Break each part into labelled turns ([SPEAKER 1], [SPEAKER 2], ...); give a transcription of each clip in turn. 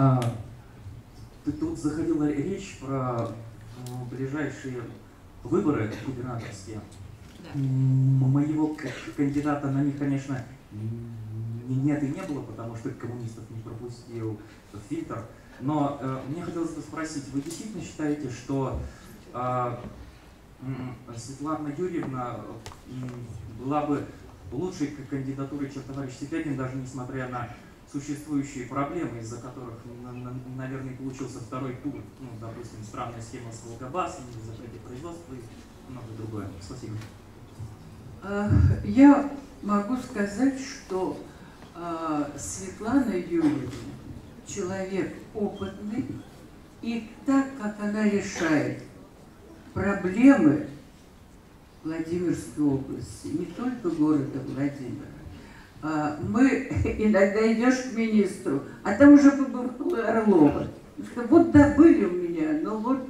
[SPEAKER 1] А, тут заходила речь про ближайшие выборы губернаторские. Да. Моего кандидата на них, конечно, нет и не было, потому что коммунистов не пропустил фильтр. Но э, мне хотелось бы спросить, вы действительно считаете, что э, Светлана Юрьевна была бы лучшей кандидатурой, чем товарищ Сипягин, даже несмотря на существующие проблемы, из-за которых, наверное, получился второй тур, ну, допустим, странная схема с Волгобасом, закрытие производства и многое другое. Спасибо.
[SPEAKER 2] А, я могу сказать, что а, Светлана Юрьевна человек опытный, и так как она решает проблемы Владимирской области, не только города Владимира, мы иногда идешь к министру, а там уже побывала Орлова. Вот да, были у меня, но вот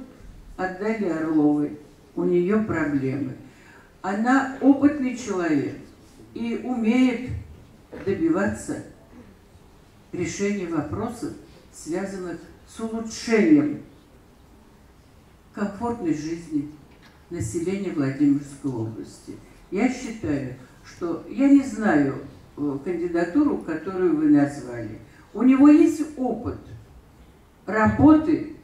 [SPEAKER 2] отдали Орловой. У нее проблемы. Она опытный человек и умеет добиваться решения вопросов, связанных с улучшением комфортной жизни населения Владимирской области. Я считаю, что я не знаю кандидатуру, которую вы назвали. У него есть опыт работы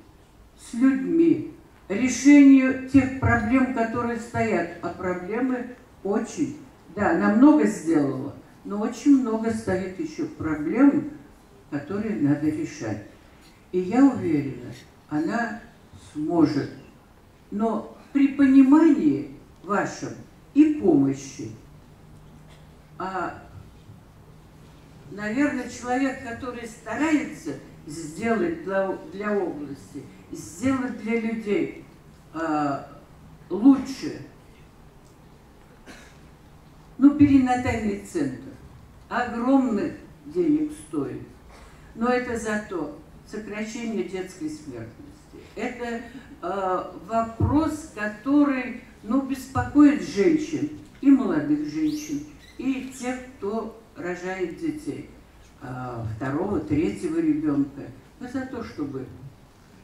[SPEAKER 2] с людьми, решению тех проблем, которые стоят. А проблемы очень, да, она много сделала, но очень много стоит еще проблем, которые надо решать. И я уверена, она сможет. Но при понимании вашем и помощи, а, наверное, человек, который старается сделать для, для области, сделать для людей а, лучше, ну, перинатальный центр огромных денег стоит. Но это зато сокращение детской смертности. Это э, вопрос, который ну, беспокоит женщин, и молодых женщин, и тех, кто рожает детей. Э, второго, третьего ребенка. Но за то, чтобы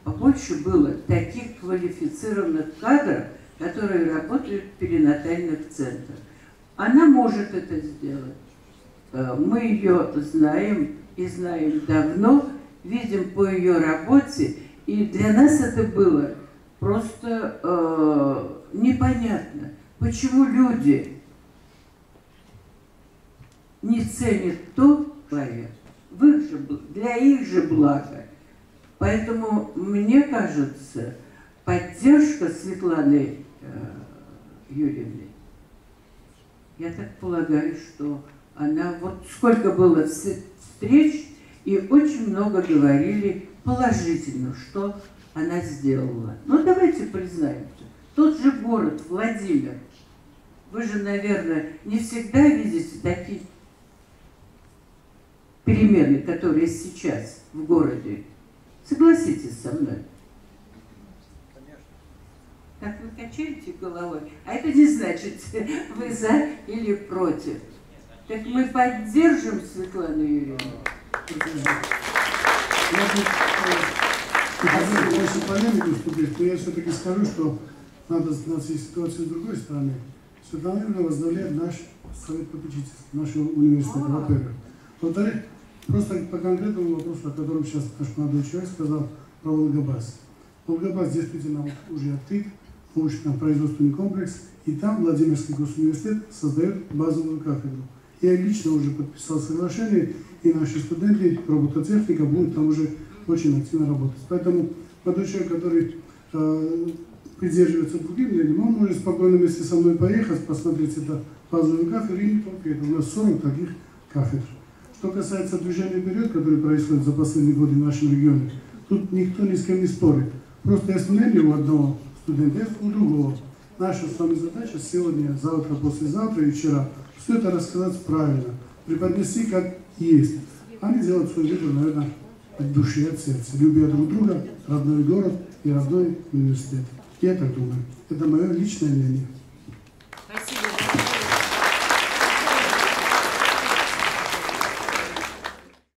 [SPEAKER 2] побольше было таких квалифицированных кадров, которые работают в перинатальных центрах. Она может это сделать. Э, мы ее знаем и знаем давно, видим по ее работе, и для нас это было просто э, непонятно, почему люди не ценят то, человек, в их же, для их же блага. Поэтому, мне кажется, поддержка Светланы э, Юрьевны, я так полагаю, что она, вот сколько было встреч, и очень много говорили положительно, что она сделала. Ну, давайте признаемся. Тот же город Владимир. Вы же, наверное, не всегда видите такие перемены, которые сейчас в городе. Согласитесь со мной. Так вы качаете головой, а это не значит, вы за или против. Так мы поддержим Светлану Юрьевну.
[SPEAKER 3] Если полемику вступить, то я все-таки скажу, что надо знать ситуацию с другой стороны. Светлана Юрьевна возглавляет наш совет попечительства, нашего университета, во-первых. Во-вторых, просто по конкретному вопросу, о котором сейчас наш молодой человек сказал про Волгобас. Волгобас действительно уже открыт, научно-производственный комплекс, и там Владимирский госуниверситет создает базовую кафедру. Я лично уже подписал соглашение, и наши студенты, робототехника будут там уже очень активно работать. Поэтому молодой человек, который э, придерживается другим мнением, он может спокойно вместе со мной поехать, посмотреть это базовую кафедру, и не только это. У нас 40 таких кафедр. Что касается движения вперед, которое происходит за последние годы в нашем регионе, тут никто ни с кем не спорит. Просто есть мнение у одного студента, у другого. Наша с вами задача сегодня, завтра, послезавтра и вчера все это рассказать правильно, преподнести как есть. Они делают свой выбор, наверное, от души, от сердца, любя друг друга, родной город и родной университет. Я так думаю. Это мое личное мнение.